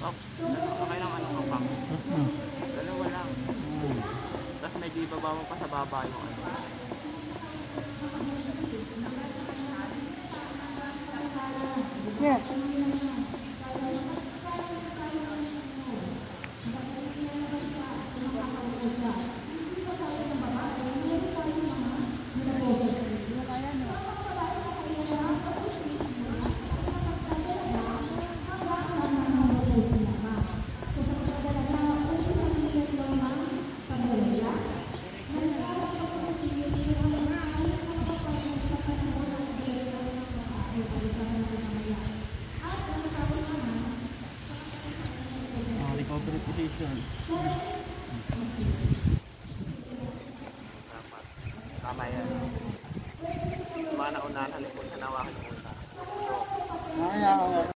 Pops, okay lang ano ka, Pops? Lang. Tapos medyo ibaba pa sa baba yung ano. Yeah. Thank. Recovery position. Dapat. Tama yan. Mga nauna, halimut na nawakan yung ulta. So, Ay, ako.